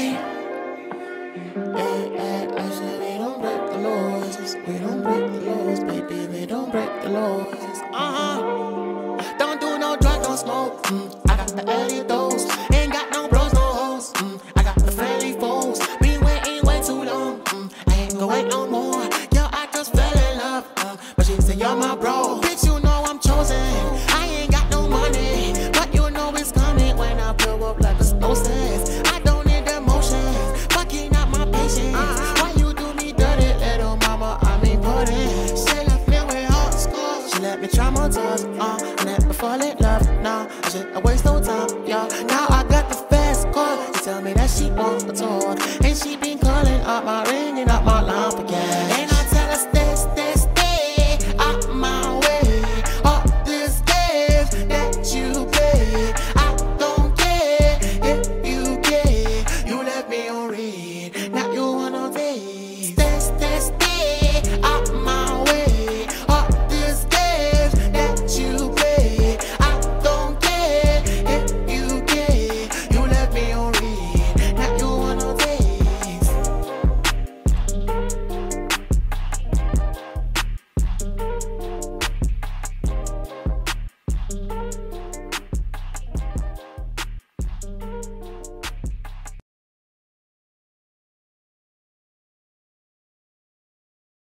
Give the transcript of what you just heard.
We Yeah, I said they don't break the laws. we don't break the laws, baby. They don't break the laws. Uh huh. Don't do no drugs, don't smoke. Mm, I got the early dose. Ain't got no bros, no hoes. Mm, I got the friendly foes. Been waiting way too long. Mm, I ain't going wait no more. Yo, I just fell in love. Uh, but she said, You're my bro. toes uh, on. in then before I love, nah, shit, I waste no time, yeah. Now I got the fast call. You tell me that she want a tour. And she been calling up my ring and up my